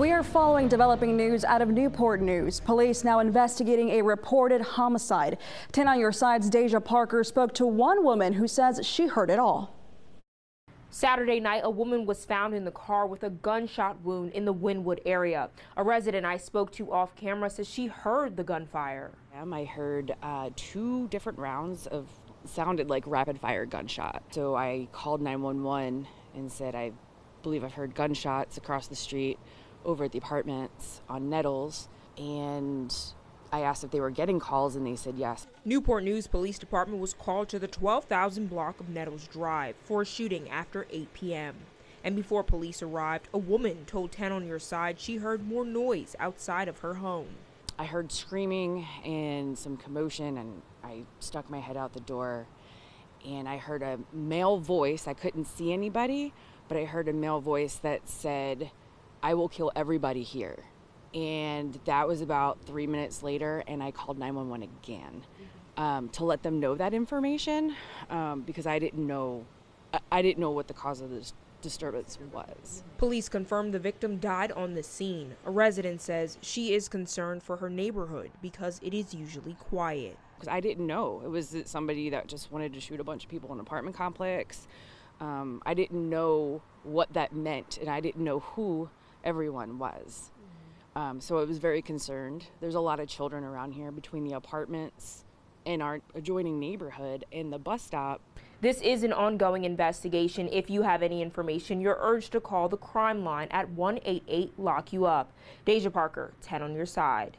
We are following developing news out of Newport News. Police now investigating a reported homicide. 10 on your side's Deja Parker spoke to one woman who says she heard it all. Saturday night, a woman was found in the car with a gunshot wound in the Wynwood area. A resident I spoke to off camera says she heard the gunfire. I heard uh, two different rounds of sounded like rapid fire gunshot. So I called 911 and said, I believe I've heard gunshots across the street over at the apartments on Nettles. And I asked if they were getting calls, and they said yes. Newport News Police Department was called to the 12,000 block of Nettles Drive for a shooting after 8 p.m. And before police arrived, a woman told 10 on your side she heard more noise outside of her home. I heard screaming and some commotion, and I stuck my head out the door. And I heard a male voice. I couldn't see anybody, but I heard a male voice that said, I will kill everybody here. And that was about three minutes later, and I called 911 again um, to let them know that information um, because I didn't know. I didn't know what the cause of this disturbance was. Police confirmed the victim died on the scene. A resident says she is concerned for her neighborhood because it is usually quiet. Because I didn't know it was somebody that just wanted to shoot a bunch of people in an apartment complex. Um, I didn't know what that meant, and I didn't know who everyone was. Um, so I was very concerned. There's a lot of children around here between the apartments and our adjoining neighborhood and the bus stop. This is an ongoing investigation. If you have any information, you're urged to call the crime line at 188 Lock You Up. Deja Parker, 10 on your side.